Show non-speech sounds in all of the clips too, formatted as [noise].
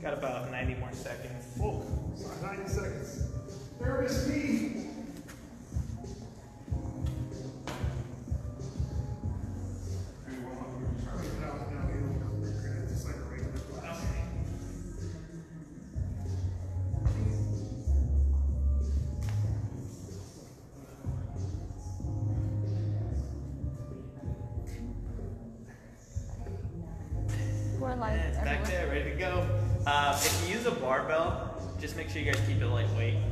Got about 90 more seconds. Whoa, sorry, 90 seconds. Nervous me. Just make sure you guys keep it lightweight.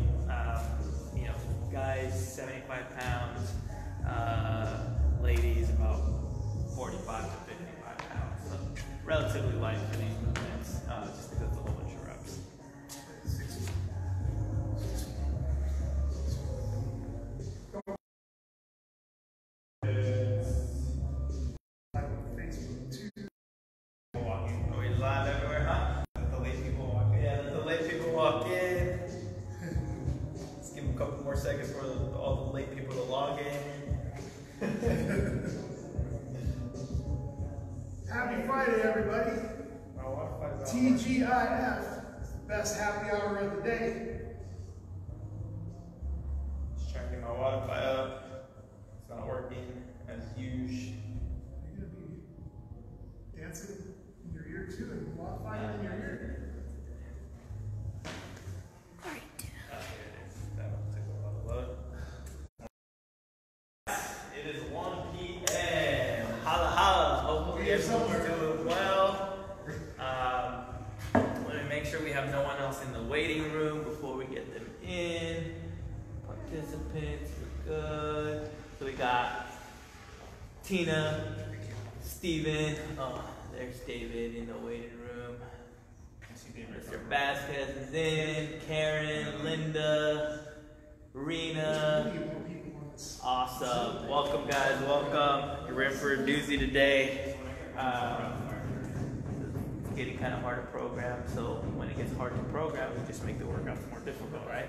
It's getting kind of hard to program, so when it gets hard to program, we just make the workouts more difficult, right?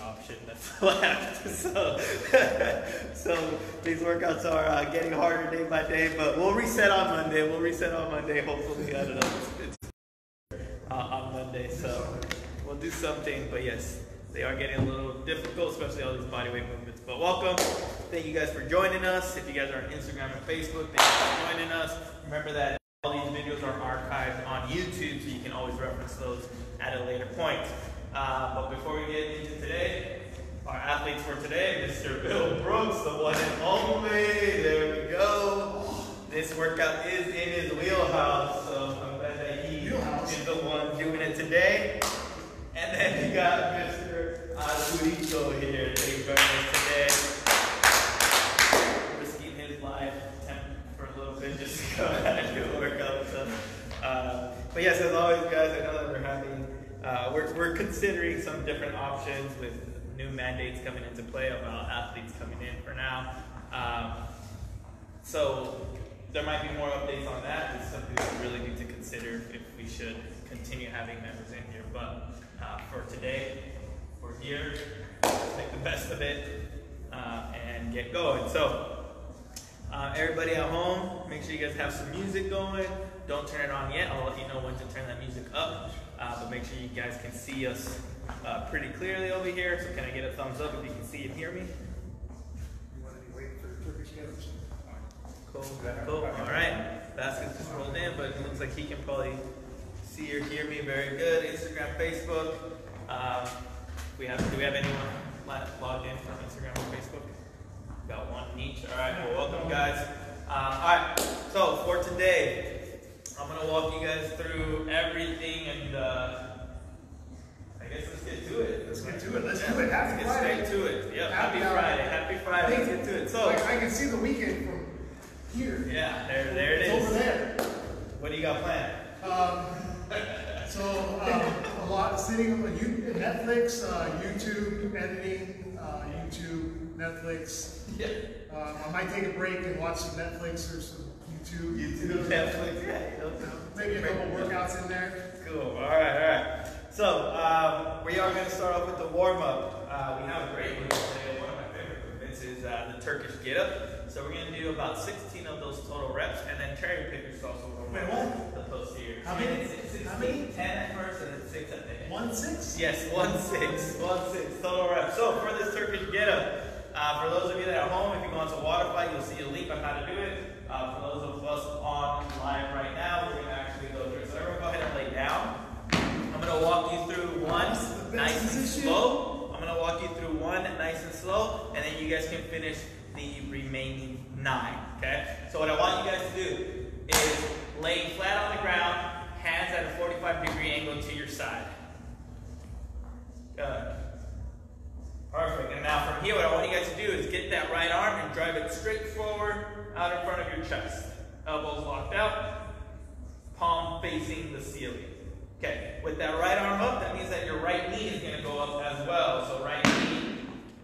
Option that's [laughs] left. So, [laughs] so these workouts are uh, getting harder day by day, but we'll reset on Monday. We'll reset on Monday. Hopefully, I don't know. It's, it's uh, on Monday, so we'll do something. But yes, they are getting a little difficult, especially all these bodyweight movements. But welcome. Thank you guys for joining us. If you guys are on Instagram and Facebook, thank you for joining us. Remember that all these videos are archived on YouTube, so you can always reference those at a later point. Uh, but before we get into today, our athletes for today, Mr. Bill Brooks, the one and only. There we go. This workout is in his wheelhouse, so I'm glad that he Wheelhouse. is the one doing it today. And then we got Mr. Arturito here taking breakfast today. Risking his life temp for a little bit just to go and do a workout. So, uh, but yes, as always, guys, I know that we're having, uh, we're, we're considering some different options with new mandates coming into play about athletes coming in for now. Um, so there might be more updates on that. It's something we really need to consider if we should continue having members in here. But uh, for today, we're here. Make the best of it uh, and get going. So uh, everybody at home, make sure you guys have some music going. Don't turn it on yet. I'll let you know when to turn that music up. Uh, but make sure you guys can see us uh, pretty clearly over here. So can I get a thumbs up if you can see and hear me? Cool, cool. All right. Basket's just rolled in, but it looks like he can probably see or hear me very good. Instagram, Facebook. Um, we have. Do we have anyone logged in from Instagram or Facebook? Got one each. All right. Well, welcome, guys. Uh, all right. So for today, I'm gonna walk you guys through everything, and uh, I guess let's get to it. Let's get to it. Let's Yeah, do it. Let's Happy get Friday. straight to it. Yep. Happy Happy. Friday. Happy Friday. Let's get to it. So. Like, I can see the weekend from here. Yeah, there, there it It's is. over there. What do you got planned? Um, so um, a lot sitting on you- Netflix, uh, YouTube, editing, uh, YouTube, Netflix. Yeah. Um, I might take a break and watch some Netflix or some YouTube. YouTube, Netflix. You know, Maybe in there. Cool. All right, all right. So um, we are going to start off with the warm up. uh, we have a great one today. One of my favorite movements is uh, the Turkish get up. So we're gonna do about 16 of those total reps, and then cherry pickers also. Wait, what? The posterior. How many? Six- six- How many? 10 at first, and then six at the end. One six? Yes, one six, one six total reps. So for this Turkish get up, uh, for those of you that are home, if you go onto Wodify, you'll see a link on how to do it. Uh, for those of us on live right now, we're gonna actually go through it. So everyone go ahead and lay down. I'm gonna walk you through one the best nice and position. slow. I'm gonna walk you through one nice and slow, and then you guys can finish the remaining nine. Okay? So what I want you guys to do is laying flat on the ground, hands at a 45 degree angle to your side. Good. Perfect. And now from here, what I want you guys to do is get that right arm and drive it straight forward out in front of your chest. Elbows locked out, palm facing the ceiling. Okay, with that right arm up, that means that your right knee is going to go up as well. So right knee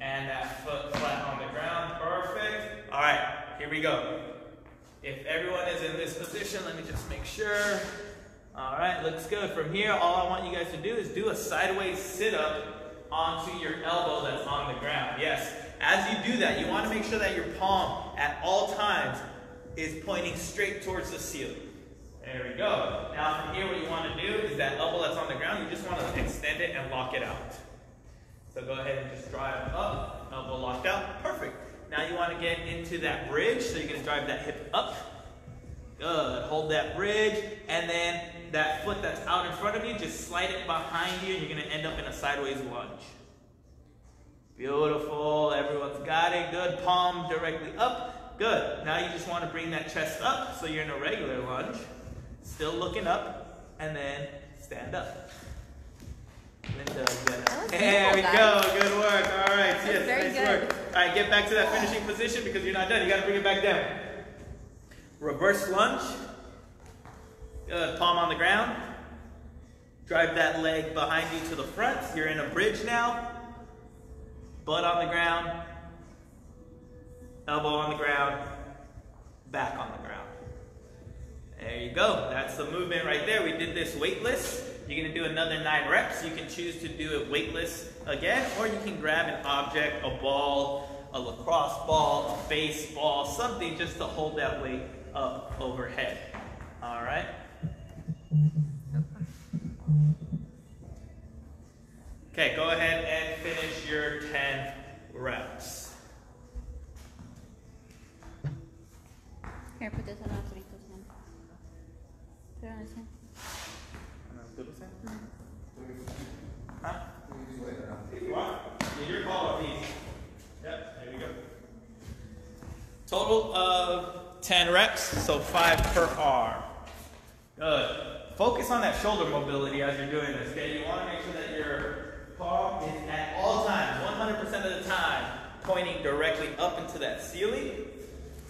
and that foot flat on the ground. Perfect. All right, here we go. If everyone is in this position, let me just make sure. All right, looks good. From here, all I want you guys to do is do a sideways sit up onto your elbow that's on the ground. Yes, as you do that, you want to make sure that your palm at all times is pointing straight towards the ceiling. There we go. Now from here, what you want to do is that elbow that's on the ground, you just want to extend it and lock it out. So go ahead and just drive up, elbow locked out. Perfect. To get into that bridge, so you're to drive that hip up. Good. Hold that bridge, and then that foot that's out in front of you, just slide it behind you, and you're going to end up in a sideways lunge. Beautiful. Everyone's got it. Good. Palm directly up. Good. Now you just want to bring that chest up, so you're in a regular lunge. Still looking up, and then stand up. Linda, That was [laughs] there we go. Good work. All right. Yes, nice good. work. All right, get back to that finishing position because you're not done. You got to bring it back down. Reverse lunge. Good. Palm on the ground. Drive that leg behind you to the front. You're in a bridge now. Butt on the ground. Elbow on the ground. Back on the ground. There you go. That's the movement right there. We did this weightless. You're to do another nine reps. You can choose to do it weightless again, or you can grab an object, a ball, a lacrosse ball, a baseball, something just to hold that weight up overhead. All right? Okay, go ahead and finish your 10 reps. Here, put this on Arturito's hand. Put it on his hand. Huh? If you want. Yeah, your call up these. Yep, there we go. Total of 10 reps, so 5 per arm. Good. Focus on that shoulder mobility as you're doing this, okay? You want to make sure that your palm is at all times, 100% of the time, pointing directly up into that ceiling.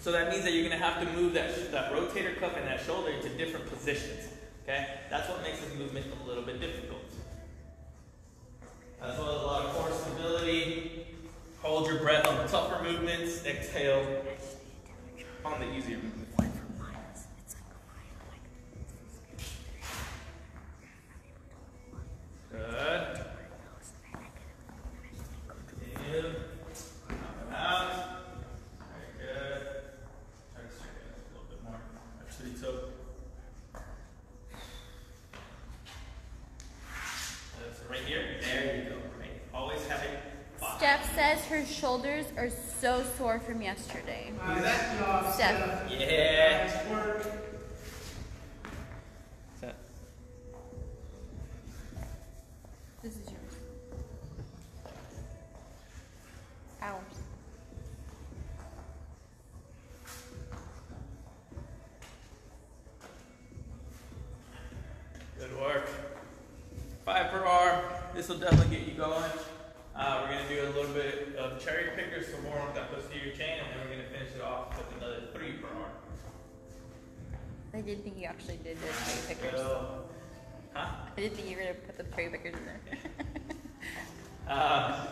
So that means that you're going to have to move that, that rotator cuff and that shoulder into different positions, okay? That's what makes this movement a little bit difficult. As well as a lot of core stability. Hold your breath on the tougher movements. Exhale on the easier movements. Good. In. Come out. Very good. Try to straighten it up a little bit more. Actually, so. That's right here. There you go. Right. Always have it. locked. Steph says her shoulders are so sore from yesterday. Nice Steph. Steph. Yeah. I didn't think you were gonna put the cherry pickers in there. [laughs] uh,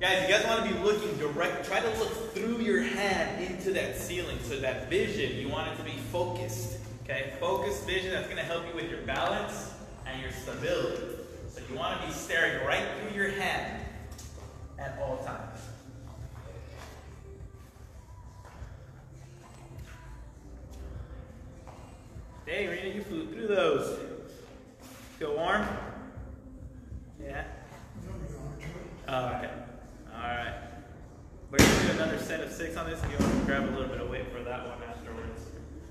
guys, you guys want to be looking direct. Try to look through your hand into that ceiling. So that vision, you want it to be focused. Okay, focused vision. That's gonna help you with your balance and your stability. So you want to be staring right through your hand at all times. Dang, Rena, you flew through those. Feel warm? Yeah? Okay. Alright. We're going to do another set of six on this if you want to grab a little bit of weight for that one afterwards.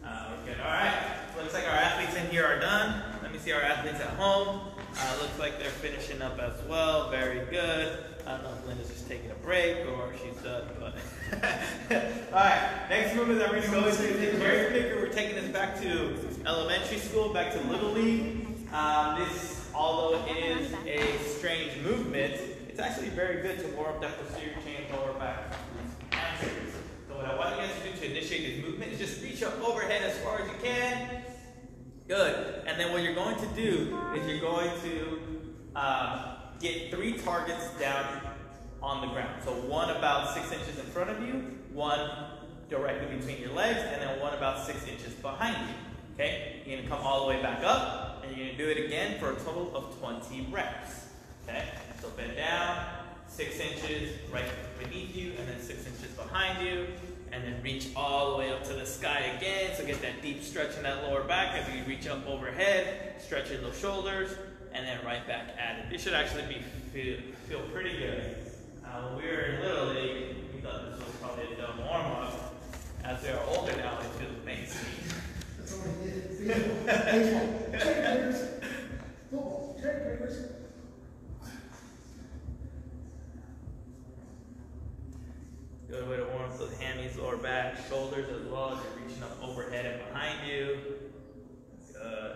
Uh, good. Alright. Looks like our athletes in here are done. Let me see our athletes at home. Uh, looks like they're finishing up as well. Very good. I don't know if Linda's just taking a break or she's done, but. [laughs] Alright, next movement that we're going to go into is very quick. We're taking this back to elementary school, back to Little League. Um, this, although it is a strange movement, it's actually very good to warm up that posterior chain, lower back. So what I want you guys to do to initiate this movement is just reach up overhead as far as you can. Good. And then what you're going to do is you're going to um, get three targets down on the ground. So one about six inches in front of you, one directly between your legs, and then one about six inches behind you. Okay? You're gonna come all the way back up, and you're gonna do it again for a total of 20 reps. Okay? So bend down, six inches right beneath you, and then six inches behind you, and then reach all the way up to the sky again. So get that deep stretch in that lower back as you reach up overhead, stretch stretching those shoulders, and then right back at it. This should actually be feel, feel pretty good. Uh, when we were in Little League, we thought this was probably a dumb warm up. As they are older now, it feels amazing. [laughs] That's way to warm up those hammies, lower back, shoulders as well as you're reaching up overhead and behind you. Good.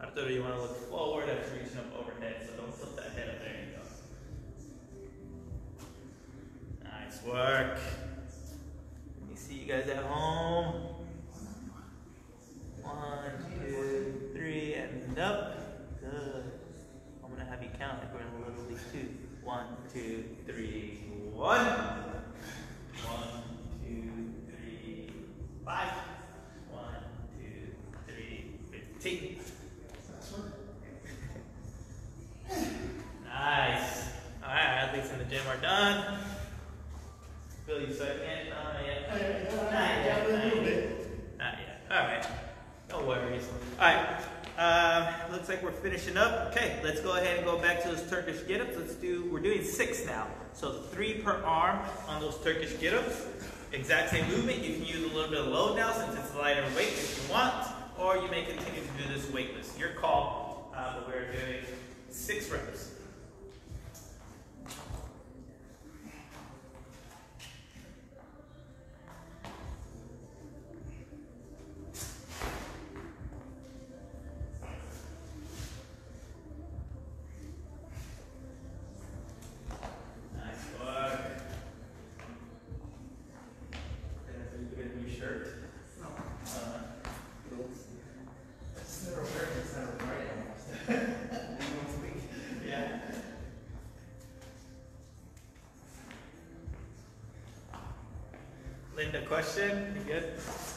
Arturo, you want to look forward as you're reaching up overhead, so don't tilt that head up. There you go. Nice work. Let me see you guys at home. One, two, three, and up. Good. I'm gonna have you count like we're in little league too. One, two, three, one. One, two, three, five. One, two, three, fifteen. Nice. Alright, athletes in the gym are done. Feel you second? Not yet. I- I- I- Not yet. Not yet. Not yet. Alright. No worries. Alright. Um, looks like we're finishing up. Okay, let's go ahead and go back to those Turkish get-ups. Let's do, we're doing six now. So three per arm on those Turkish get-ups. Exact same movement. You can use a little bit of load now since it's lighter weight if you want, or you may continue to do this weightless. Your call, uh, but we're doing six reps. Linda, question? You good?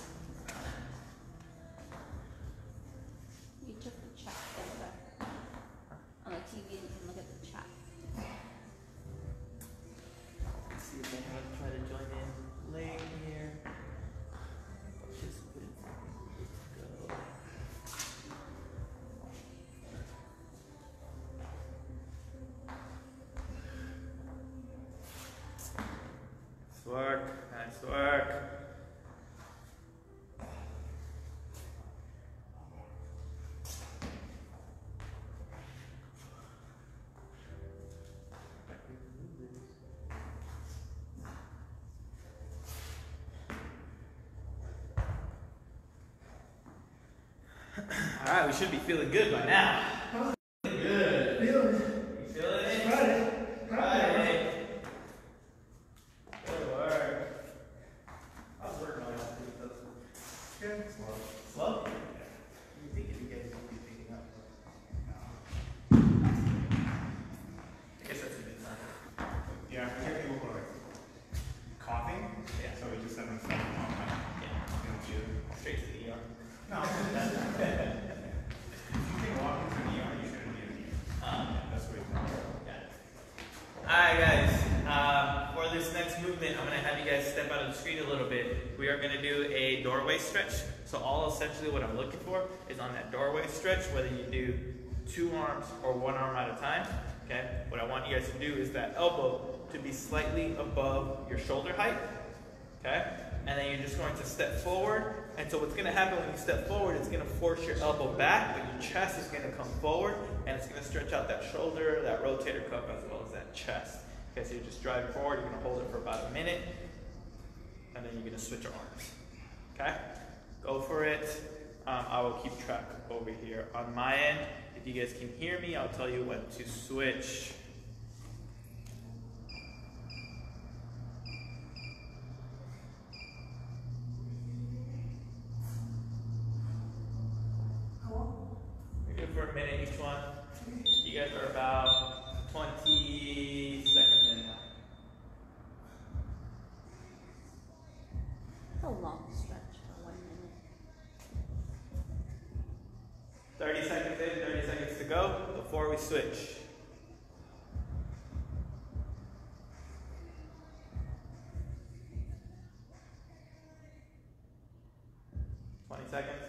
All right, we should be feeling good by now. Good. Feeling it. You feeling it? Friday. Friday. Good work. I was working on it last week, that's Okay. slow. Slow? You think if you guys will be picking up? I guess that's a good sign. Yeah, I hear people who are like coughing, Yeah. so we just haven't started on my, Yeah. you know, you. Straight to the ER. No, that's, if you can walk into the ER, you shouldn't be in the ER. Um, That's what it's Yeah. Alright guys, uh, for this next movement, I'm gonna have you guys step out of the screen a little bit. We are gonna do a doorway stretch. So all essentially what I'm looking for is on that doorway stretch, whether you do two arms or one arm at a time. Okay? What I want you guys to do is that elbow to be slightly above your shoulder height. Okay? And then you're just going to step forward. And so what's going to happen when you step forward, it's going to force your elbow back, but your chest is going to come forward, and it's going to stretch out that shoulder, that rotator cuff, as well as that chest. Okay, so you're just driving forward. You're going to hold it for about a minute, and then you're going to switch your arms. Okay? Go for it. Um, I will keep track over here on my end. If you guys can hear me, I'll tell you when to switch. We're good for a minute each one. You guys are about 30 seconds in, 30 seconds to go before we switch. Twenty seconds.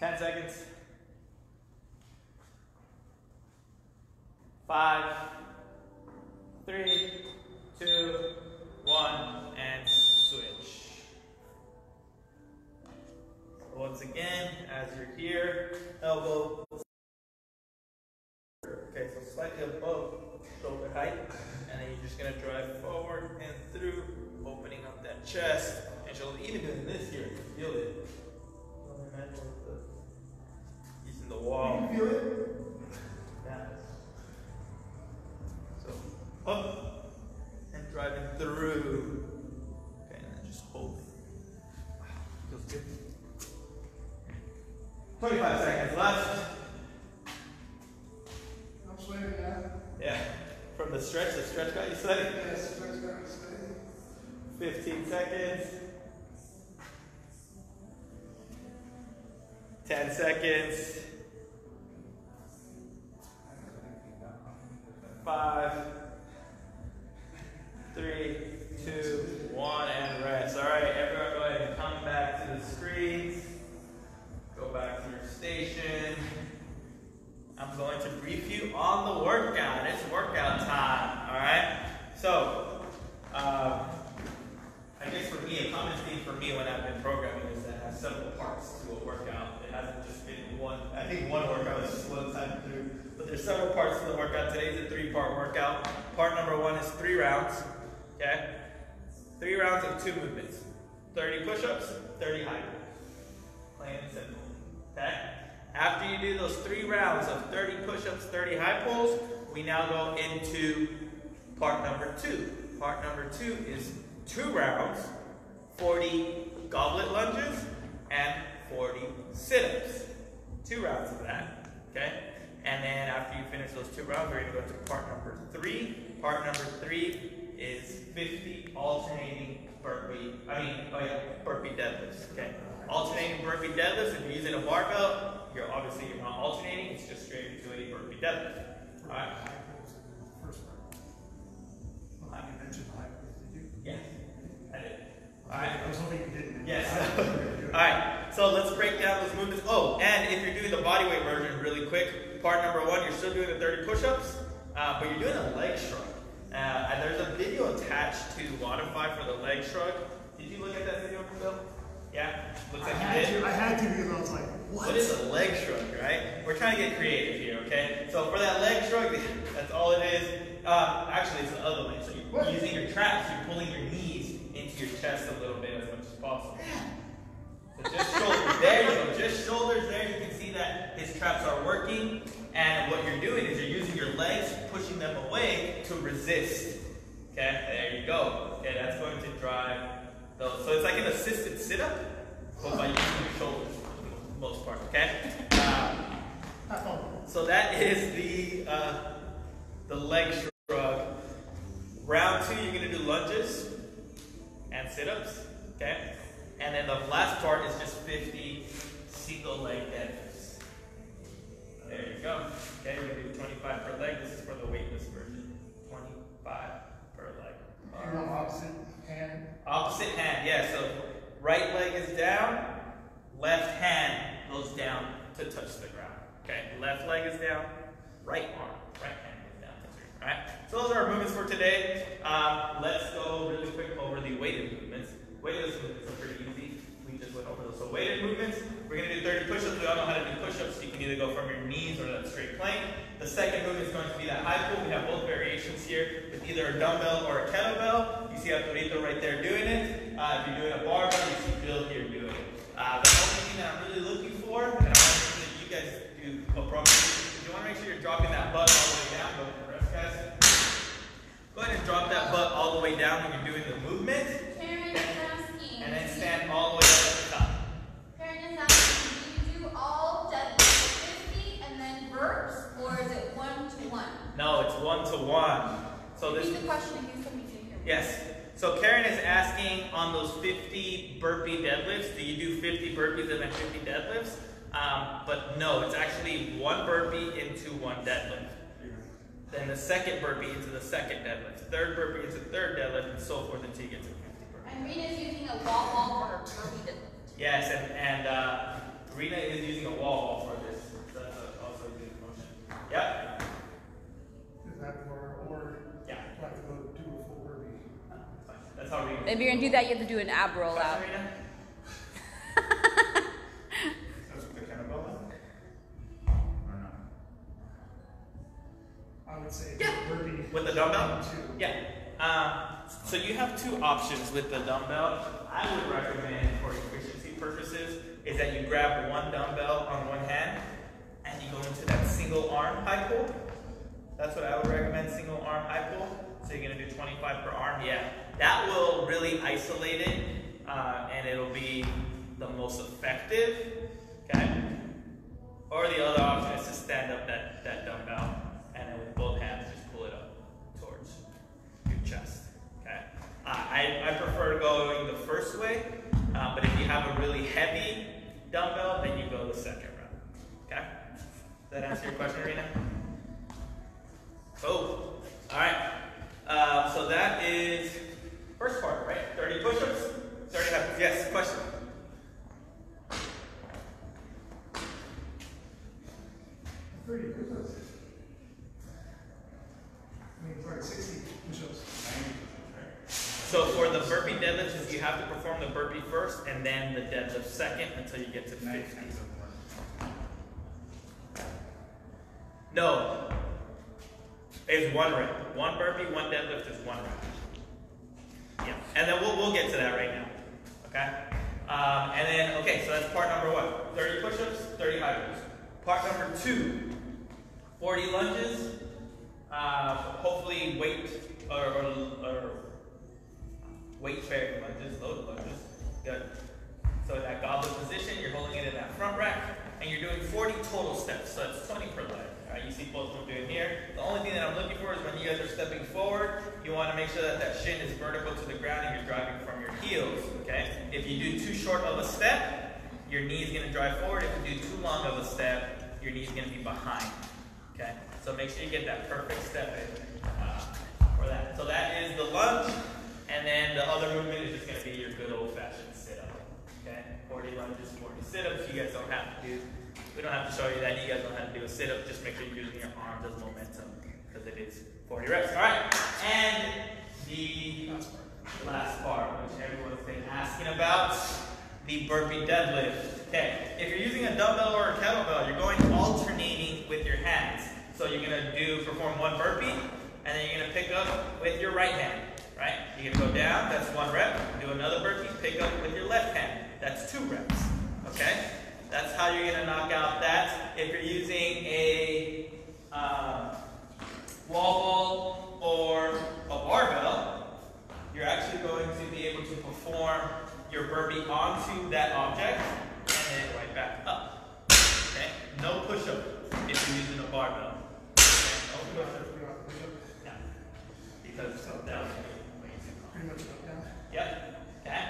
Ten seconds. Seconds. Five, three, two, one, and rest. All right, everyone go ahead and come back to the screens. Go back to your station. I'm going to brief you on the workout. It's workout time, all right? So, um, I guess for me, a common theme for me when I've been programming is that it has several parts to a workout. It hasn't just been one. I think one workout is one time through, but there's several parts to the workout. Today's a three-part workout. Part number one is three rounds. Okay, three rounds of two movements: 30 push-ups, 30 high pulls. Plain and simple. Okay. After you do those three rounds of 30 push-ups, 30 high pulls, we now go into part number two. Part number two is two rounds, 40 goblet lunges, and 40 sit-ups. Two rounds of that, okay? And then after you finish those two rounds, we're gonna go to part number three. Part number three is 50 alternating burpee, I mean, oh yeah, burpee deadlifts, okay? Alternating burpee deadlifts, if you're using a barbell, you're obviously you're not alternating, it's just straight a burpee deadlift. All right? All right. I was hoping you didn't. Yes. [laughs] All right. So let's break down those movements. Oh, and if you're doing the bodyweight version really quick, part number one, you're still doing the 30 push-ups, uh, but you're doing a leg shrug. Uh, and there's a video attached to Wodify for the leg shrug. Did you look at that video, Bill? Yeah. Looks I you had did. to, I had to because I was like, what? What is a leg shrug, right? We're trying to get creative here, okay? So for that leg shrug, [laughs] that's all it is. Uh, actually, it's the other way. So you're What? using your traps, you're pulling your knees your chest a little bit as much as possible. So just shoulders. There you go. Just shoulders. There you can see that his traps are working. And what you're doing is you're using your legs, pushing them away to resist. Okay, there you go. Okay, that's going to drive those. So it's like an assisted sit-up, but by using your shoulders for the most part. Okay. Uh, Have fun. so that is the uh, the leg shrug. Round two, you're gonna do lunges and sit-ups, okay? And then the last part is just 50 single leg deadlifts. There you go. Okay, we're gonna do 25 per leg. This is for the weightless version. 25 per leg. Go opposite hand. Opposite hand, yeah. So right leg is down, left hand goes down to touch the ground. Okay, left leg is down, right arm, right hand to ground. Alright, so those are our movements for today. Um, let's go really quick over the weighted movements. Weighted movements are pretty easy. We just went over those. So weighted movements, we're gonna do 30 push-ups. We all know how to do push-ups. You can either go from your knees or that straight plank. The second movement is going to be that high pull. We have both variations here with either a dumbbell or a kettlebell. You see Arturito right there doing it. Uh, if you're doing a barbell, you see Bill here doing it. Uh, the only thing that I'm really looking for, and I want to make sure that you guys do appropriately, you want to make sure you're dropping that butt all the way down. Go for the rest, guys. Go ahead and drop that butt all the way down when you're doing the movement, Karen is asking. and then stand all the way up at the top. Karen is asking, do you do all deadlifts 50 and then burps, or is it one to one? No, it's one to one. So this the question again so we can hear. Yes. So Karen is asking on those 50 burpee deadlifts, do you do 50 burpees and then 50 deadlifts? Um, but no, it's actually one burpee into one deadlift. Then the second burpee into the second deadlift. Third burpee into third deadlift, and so forth until you get to 50 burpees. And Rena's using a wall wall for her burpee deadlift. Yes, and, and uh, Rena is using a wall wall for this. So that's a, also a good motion. Yep. Is that for, or Yeah. like to go do a full burpee? Uh. That's how Rena. If you're gonna do that, you have to do an ab roll out. Question, Rena? I would say Yeah. burpee. With the dumbbell? two. Yeah. Um, so you have two options with the dumbbell. I would recommend for efficiency purposes is that you grab one dumbbell on one hand and you go into that single arm high pull. That's what I would recommend, single arm high pull. So you're gonna do 25 per arm. Yeah, that will really isolate it uh, and it'll be the most effective. Okay. Or the other option is to stand up that, that dumbbell and with both hands just pull it up towards your chest. Okay. Uh, I, I prefer going the first way, uh, but if you have a really heavy dumbbell, then you go the second route. Okay. Does that answer your question, Rena? Cool. All right. Uh, so that is first part, right? 30 push-ups, 30 reps. Yes. Question. Thirty push-ups. Push-ups. Push-ups? So for the burpee deadlifts, you have to perform the burpee first and then the deadlift second until you get to 50. Nine times of one. No. It's one rep. One burpee, one deadlift is one rep. Yeah. And then we'll, we'll get to that right now. Okay? Um, and then, okay, so that's part number one 30 push ups, 30 high. Part number two 40 lunges, uh, hopefully weight or, or, or weight bearing lunges, loaded lunges. Good. So that goblet position, you're holding it in that front rack, and you're doing 40 total steps. So that's 20 per leg. You see both of them doing here. The only thing that I'm looking for is when you guys are stepping forward, you want to make sure that that shin is vertical to the ground and you're driving from your heels. Okay. If you do too short of a step, your knee is going to drive forward. If you do too long of a step, your knee is going to be behind. Okay. So make sure you get that perfect step in uh, for that. So that is the lunge, and then the other movement is just going to be your good old-fashioned sit-up. Okay, 40 lunges, 40 sit-ups. You guys don't have to do. We don't have to show you that. You guys don't have to do a sit-up. Just make sure you're using your arms as momentum because it is 40 reps. All right, and the last part, which everyone's been asking about, the burpee deadlift. Okay, if you're using a dumbbell or a kettlebell, you're going alternating with your hands. So you're gonna do perform one burpee, and then you're gonna pick up with your right hand. Right? You're gonna go down. That's one rep. Do another burpee. Pick up with your left hand. That's two reps. Okay? That's how you're gonna knock out that. If you're using a um, wall ball or a barbell, you're actually going to be able to perform your burpee onto that object and then right back up. Okay? No push-up if you're using a barbell. Okay? No push-up. No. Because that was way too long. Pretty much up down. Yep. Okay.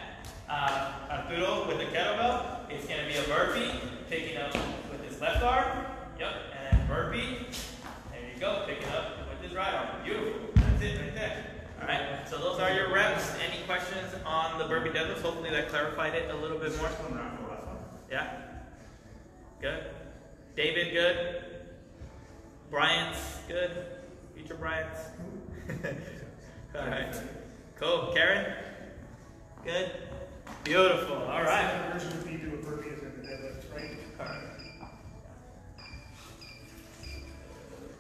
Uh, Arturo with the kettlebell, it's going to be a burpee, picking up with his left arm. Yep. And then burpee. There you go, picking up with his right arm. Beautiful. That's it right there. All right. So those are your reps. Any questions on the burpee deadlift? Hopefully that clarified it a little bit more. Yeah? Good? David, good? Bryant's good? Future Bryant's? [laughs] Alright. Cool. Karen? Good? Beautiful. Alright. Second version would be do a burpees and a deadlift, right?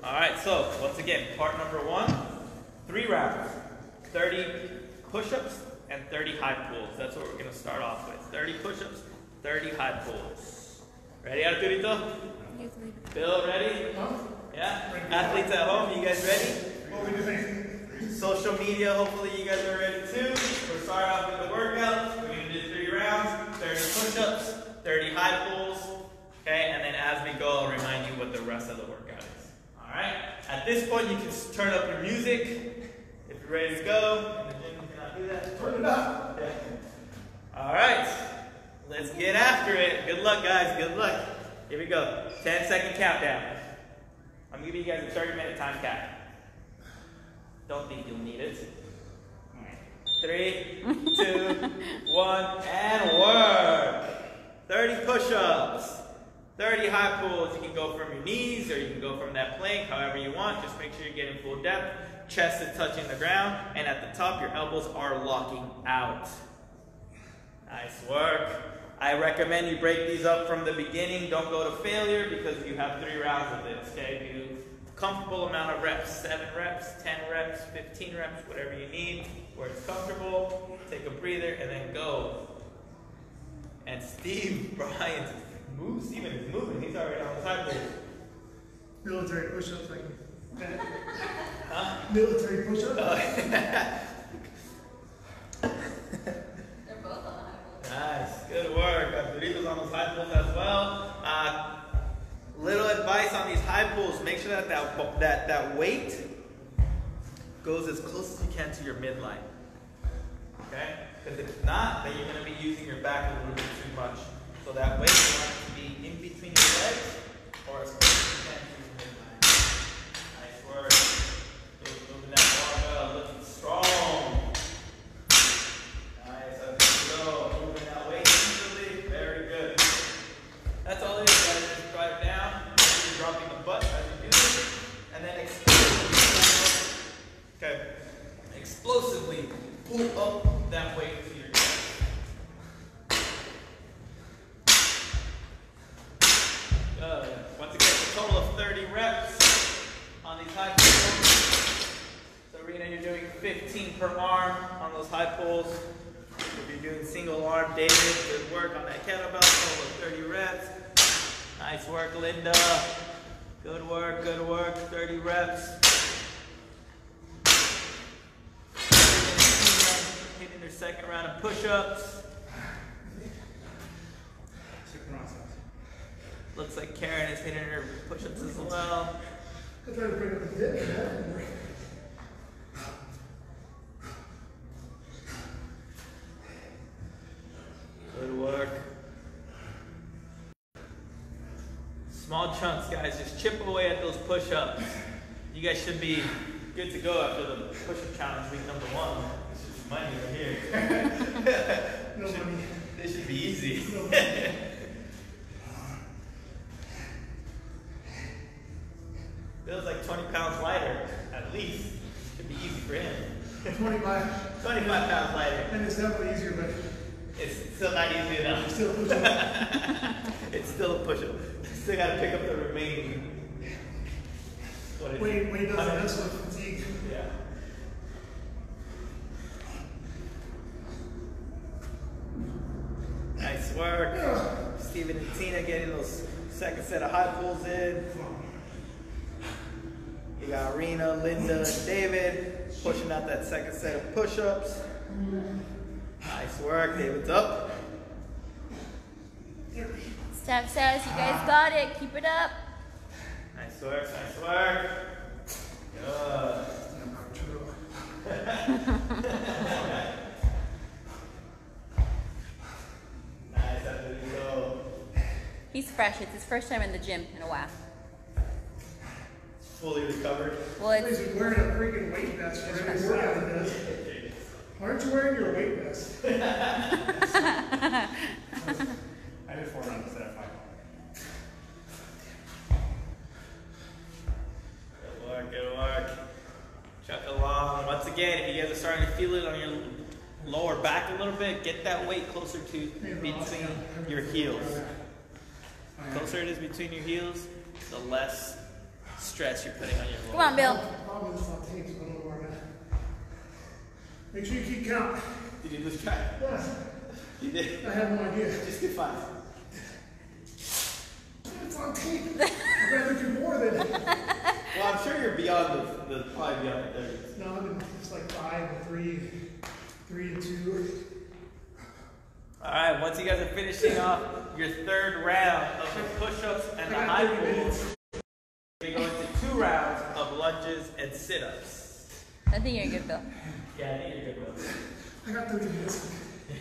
Alright, so once again, part number one, three rounds. 30 push-ups and 30 high pulls. That's what we're gonna start off with. 30 push-ups, 30 high pulls. Ready, Arturito? Bill, ready? Huh? Yeah? Athletes at home, you guys ready? What we doing? Social media, hopefully you guys are ready too. We're starting off with the workout. We're gonna do three rounds, 30 push-ups, 30 high pulls. Okay, and then as we go, I'll remind you what the rest of the workout is. Alright? At this point, you can turn up your music. If you're ready to go, in the gym you cannot do that. Turn it up. Yeah. Alright, let's get after it. Good luck, guys. Good luck. Here we go. 10 second countdown. I'm giving you guys a 30 minute time cap. Don't think you'll need it. Three, [laughs] two, one, and work. 30 push ups, 30 high pulls. You can go from your knees or you can go from that plank, however you want. Just make sure you're getting full depth. Chest is touching the ground, and at the top, your elbows are locking out. Nice work. I recommend you break these up from the beginning. Don't go to failure because you have three rounds of this. Okay, do comfortable amount of reps, seven reps, ten reps, fifteen reps, whatever you need, where it's comfortable. Take a breather and then go. And Steve [laughs] Bryant moves. Steven is moving. He's already on the side move. Military push-ups, like that. Huh? Military push-ups. Oh, They're both on the high. Nice, good work. Arturito's on those high as well. Uh, little advice on these high pulls: make sure that that that, that weight goes as close as you can to your midline. Okay? Because if not, then you're going to be using your back a little bit too much. So that weight you want to be in between your legs or as close as you can to your midline. Nice work. Good, Moving that barbell, looking strong. Nice, as you go, moving that weight easily. Very good. That's all it is, guys. Just drive down. You're dropping the butt as you do this. And then explosively, okay, explosively pull up that weight to your chest. Good. Uh, once again, a total of 30 reps on these high pulls. Serena, you're doing 15 per arm on those high pulls. If you're doing single arm, David, good work on that kettlebell, total of 30 reps. Nice work, Linda. Good work, good work, 30 reps. Their second round of push-ups. Looks like Karen is hitting her push-ups as well. I try to bring up the dip. Good work. Small chunks, guys. Just chip away at those push-ups. You guys should be good to go after the push-up challenge week number one. Money right here. [laughs] [laughs] No money. This should be easy. No. [laughs] Feels like 20 pounds lighter, at least. Should be easy for him. 25. 25 pounds lighter. And it's definitely easier, but It's still not easy enough. still push-up. It's still a push-up. Still gotta pick up the remaining. What is Wait, it? Wade does this with fatigue. Yeah. Nice work. Steven and Tina getting those second set of high pulls in. You got Rena, Linda, and David pushing out that second set of push-ups. Nice work. David's up. Steph says you guys got it. Keep it up. Nice work. Nice work. Good. [laughs] [laughs] He's fresh. It's his first time in the gym in a while. Fully recovered. Well, it's, He's wearing a freaking weight vest for every workout. Why aren't you wearing your weight vest? [laughs] I did four rounds instead of five. Good work, good work. Chuck along. Once again, if you guys are starting to feel it on your lower back a little bit, get that weight closer to between your heels. The closer it is between your heels, the less stress you're putting on your lower. Come on, Bill. Make sure you keep count. Did you lose track? Yes. You did? I have no idea. Just get five. It's on tape. I'd rather do more than Well, I'm sure you're beyond the, the five, beyond the 30s. No, I'm just like five, three, three and two. All right, once you guys are finishing off your third round of the push-ups and the high pulls, we go into two rounds of lunges and sit-ups. I think you're good, Bill. Yeah, I think you're good, Bill. I got 30 minutes.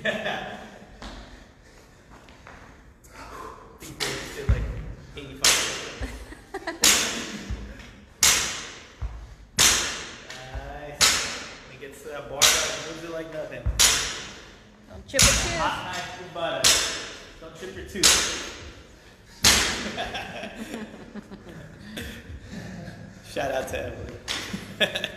Yeah. [laughs] Shout out to Emily. [laughs]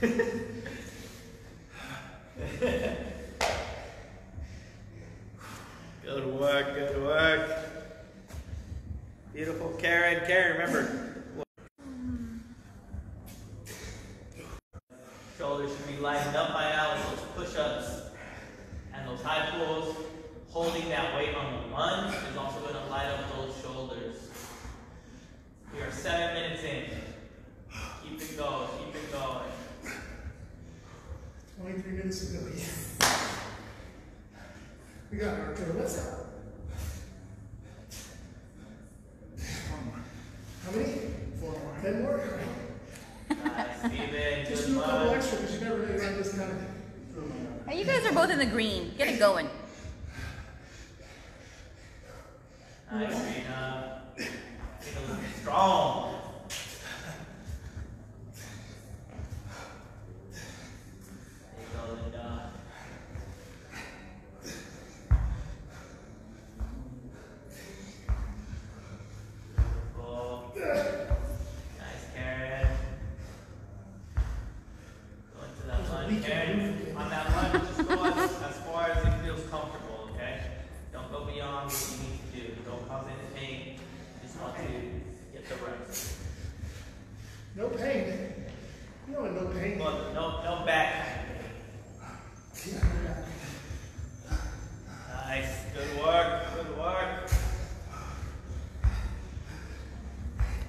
フフフフ。going.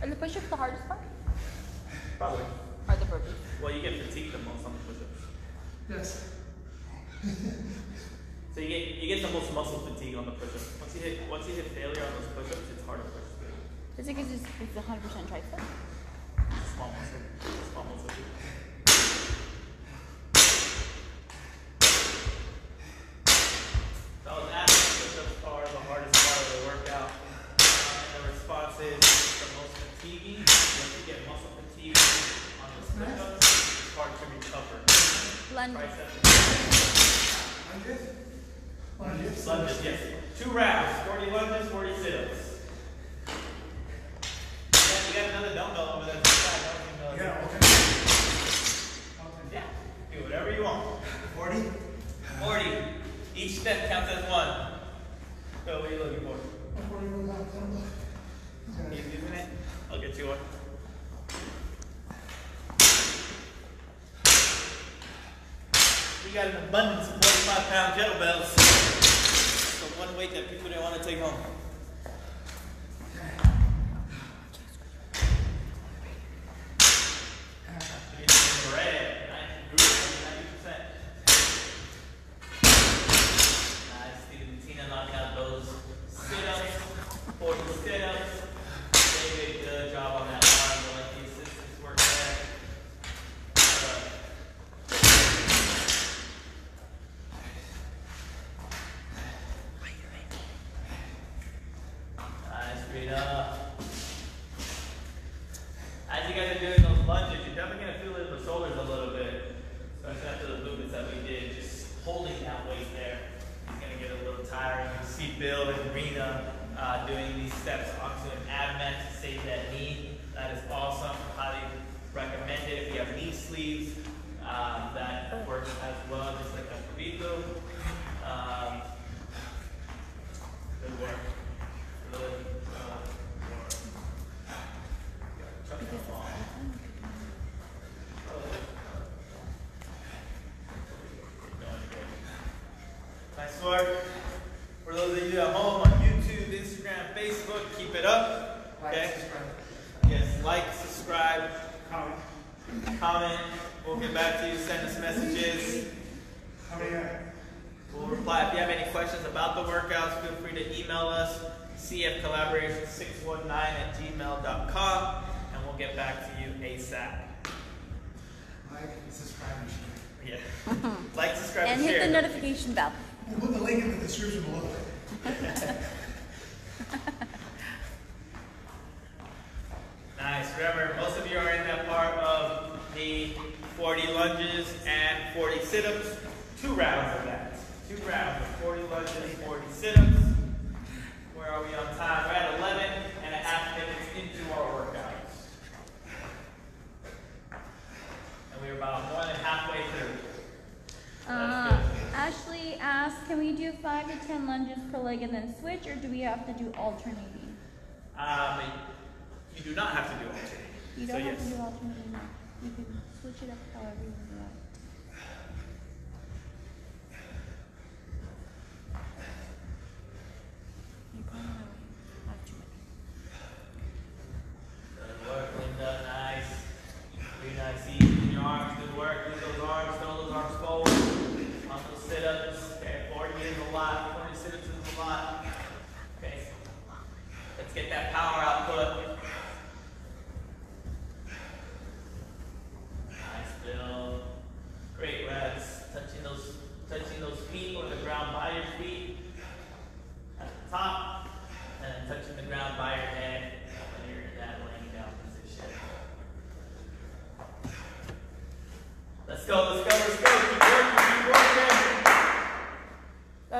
And the push-ups the hardest part? Probably. Are the burpees? Well, you get fatigued the most on the push-ups. Yes. [laughs] so you get you get the most muscle fatigue on the push-ups. Once you hit once you hit failure on those push-ups, it's harder to push through. Is it because it's, 100% tricep? It's small muscle. on Straight up. leg and then switch, or do we have to do alternating? Um, you do not have to do alternating. You don't so have yes. to do alternating. You can switch it up however you want.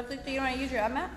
Do you want to use your map?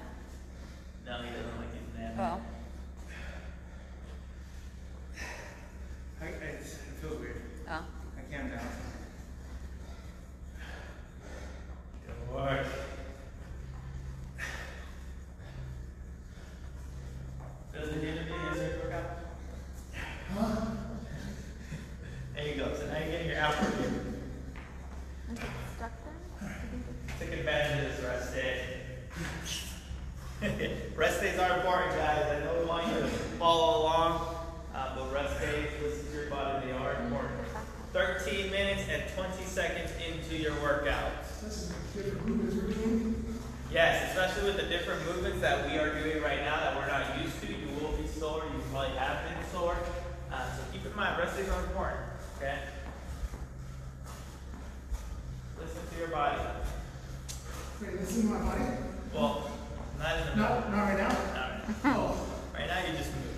our part, guys. I know we want you to follow along, uh, but rest days to your body, they are important. 13 minutes and 20 seconds into your workout. Yes, especially with the different movements that we are doing right now that we're not used to. You will be sore. You probably have been sore. Uh, so keep in mind, rest days are important. Okay? Listen to your body. Wait, listen to my body? Well, not in the Not, not right now? oh, right now you just moved.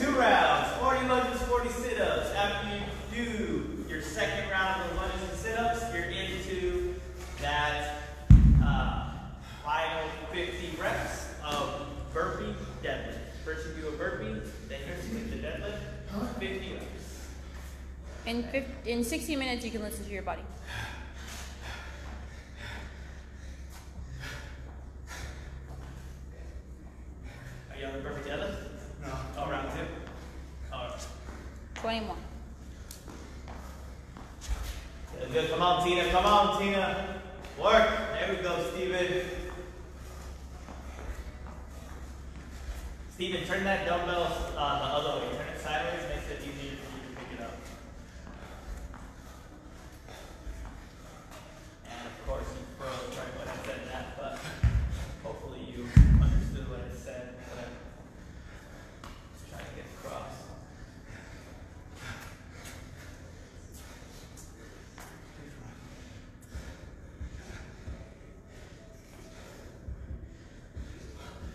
Two rounds, 40 lunges, 40 sit-ups. After you do your second round of the lunges and sit-ups, you're into that uh, final 50 reps of burpee deadlift. First you do a burpee, then you do the deadlift, 50 reps. In, in 60 minutes, you can listen to your body.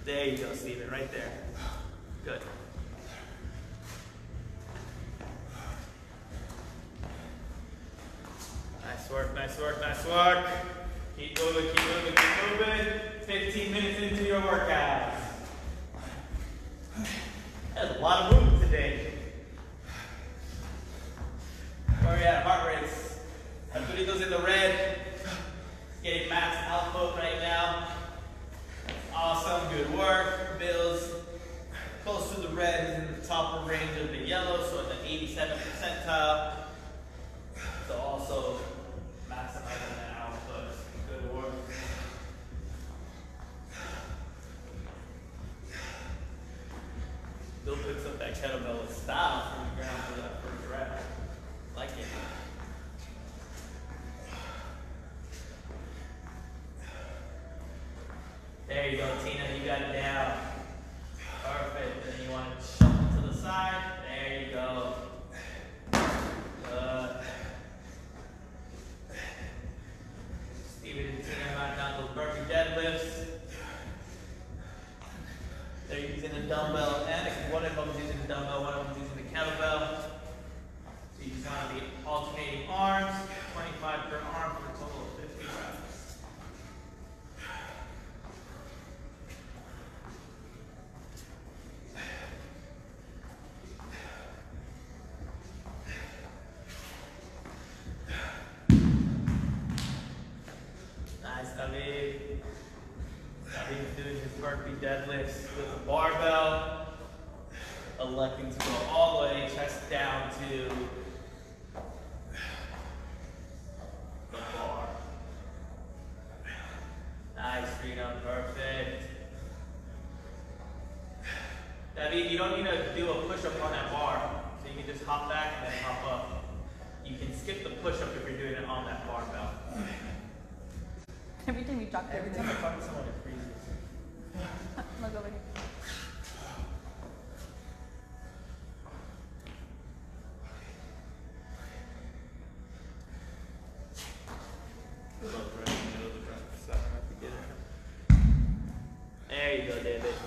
There you go, Stephen, right there. your debit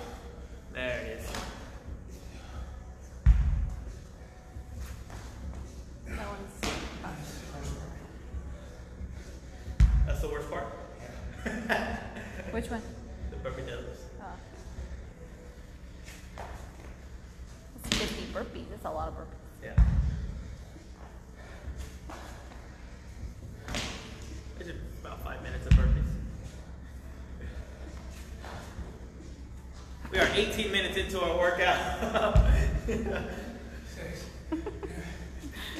like 18 minutes into our workout. [laughs]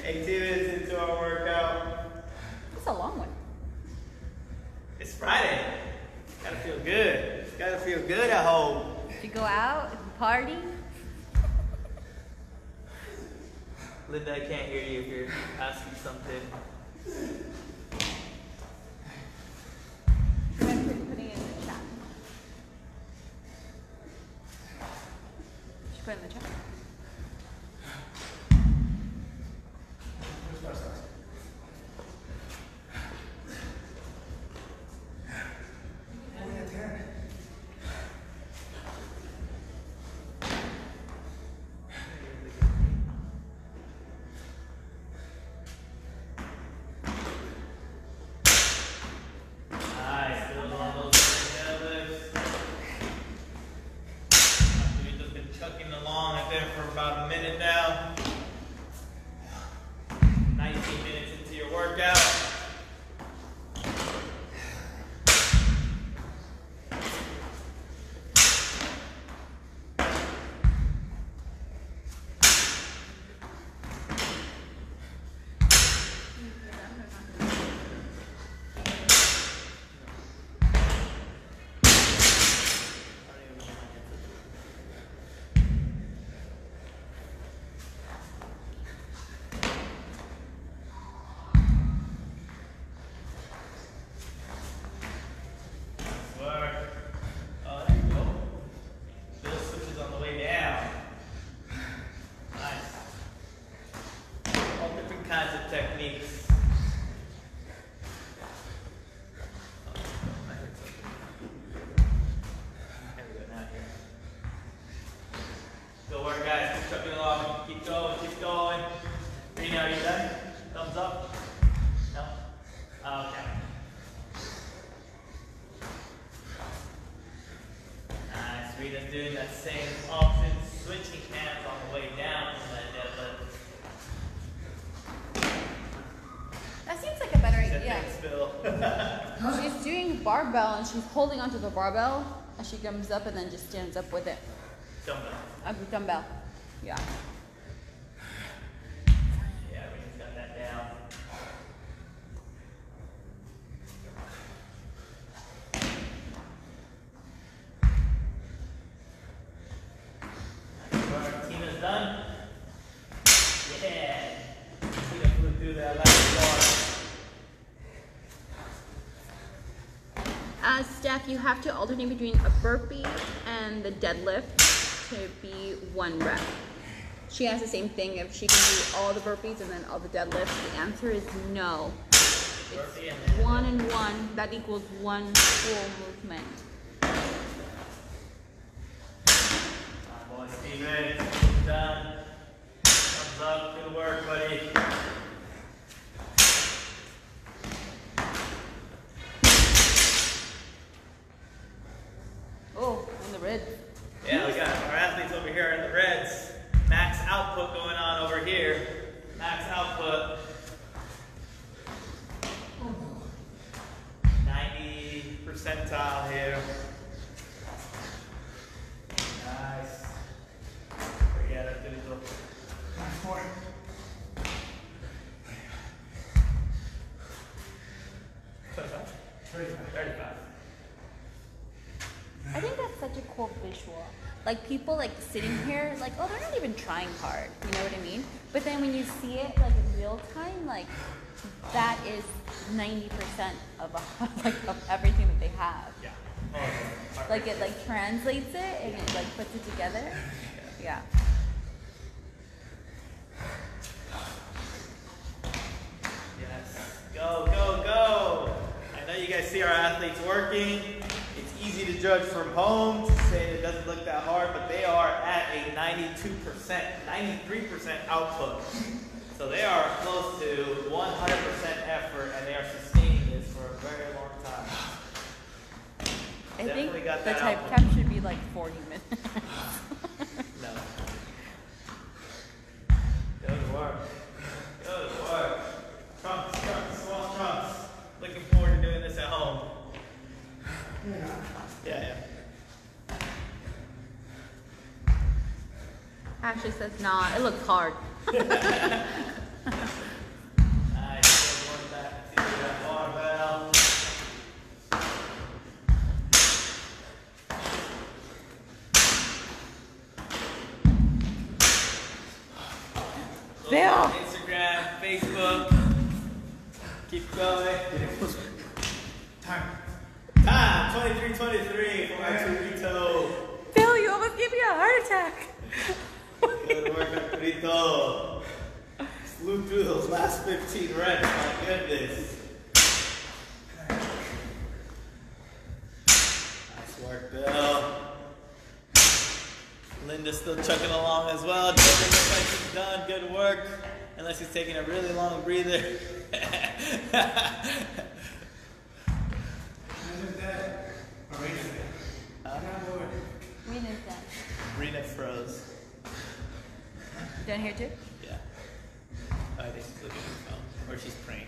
18 minutes into our workout. That's a long one. It's Friday. Gotta feel good. Gotta feel good at home. If you go out, and you party. Linda, I can't hear you if you're asking something. Barbell and she's holding onto the barbell and she comes up and then just stands up with it. Dumbbell. A dumbbell. Yeah. Yeah, Rena's got that down. Nice work. Tina's done. Yeah. Tina flew through that last Staff, you have to alternate between a burpee and the deadlift to be one rep. She has the same thing. If she can do all the burpees and then all the deadlifts, the answer is no. It's one and one. That equals one full movement. Come on. Done. Thumbs up. Good work, buddy. Oh, and the red. Yeah, we got our athletes over here in the reds. Max output going on over here. Max output. 90 percentile here. Nice. Yeah, that's good. Go. Nice point. Thirty-five. 35. I think that's such a cool visual. Like people like sitting here, like oh they're not even trying hard. You know what I mean? But then when you see it like in real time, like that is ninety percent of a, [laughs] like of everything that they have. Yeah. Oh, okay. Like it like translates it and it like puts it together. Yeah. Yes. Go, go, go. I know you guys see our athletes working. It's easy to judge from home, to say it doesn't look that hard, but they are at a 92%, 93% output. So they are close to 100% effort, and they are sustaining this for a very long time. I Definitely think got the that type cap should be like forty minutes. No. Good work. Good work. Trunks, trunks, small trunks. Looking forward to doing this at home. Yeah. Yeah, yeah. Ashley says nah, it looks hard. [laughs] Nice. Good work back to that barbell. Bill. Instagram, Facebook. Keep going. Time. Time 2323 for Arturito. Bill, you almost gave me a heart attack. Good work, Arturito. Flew through those last 15 reps. My goodness. Nice work, Bill. Linda's still chugging along as well. Doesn't look like she's done. Good work. Unless he's taking a really long breather. Imagine that. Arrange it. Huh? Rena's done. Rena froze. Done here too? Yeah. Oh, I think she's looking at her phone. Or she's praying.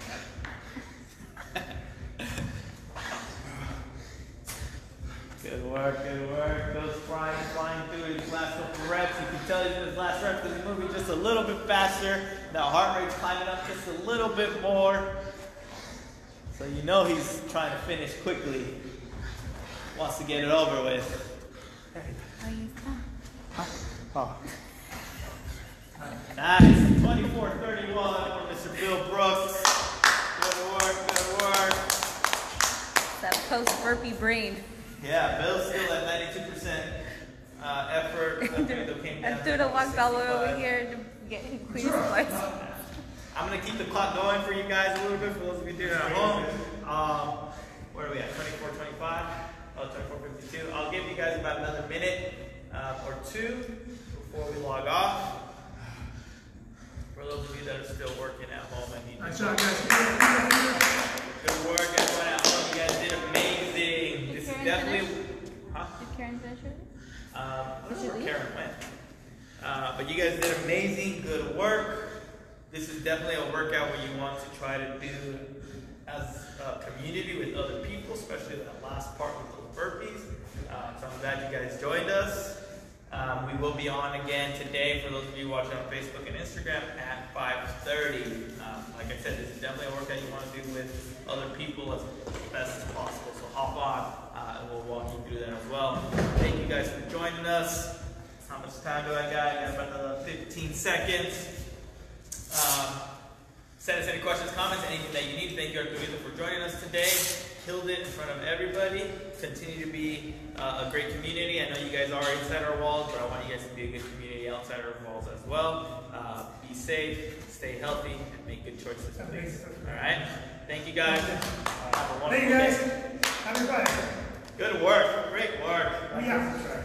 good work, good work. Goes flying, flying through his last couple reps. You can tell he's in his last reps because he's moving just a little bit faster. Now heart rate's climbing up just a little bit more. So you know he's trying to finish quickly. Wants to get it over with. Oh, you done. Oh. Nice. 24 31 for Mr. Bill Good work, good work. That post burpee brain. Yeah, Bill's still at 92% uh, effort. [laughs] Arturo came down to Arturo walked all the way over here to get him clean supplies. I'm going to keep the clock going for you guys a little bit for those of you doing it at home. Um, where are we at? 24 25? Oh, 24 52. I'll give you guys about another minute um, or two before we log off. For those of you that are still working at home, I need to. Good work, everyone at home. You guys did amazing. Did This is definitely. finish? Huh? Did Karen finish it? Um, I don't Did know where? Karen went. Uh, but you guys did amazing. Good work. This is definitely a workout where you want to try to do as a community with other people, especially that last part with those burpees. Uh, so I'm glad you guys joined us. Um, we will be on again today for those of you watching on Facebook and Instagram at 5:30. Um, like I said, this is definitely a workout you want to do with other people as best as possible. So hop on, uh, and we'll walk you through that as well. Thank you guys for joining us. How much time do I got? I got about another 15 seconds. Um, send us any questions, comments, anything that you need. Thank you, Arturito, for joining us today. Killed it in front of everybody. Continue to be uh, a great community. I know you guys are inside our walls, but I want you guys to be a good community outside our walls as well. Uh, be safe, stay healthy, and make good choices. please. All right. Thank you guys. Uh, have a wonderful Thank you, guys. day. Have a good. Good work. Great work. Out.